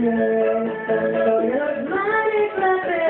Los mares, la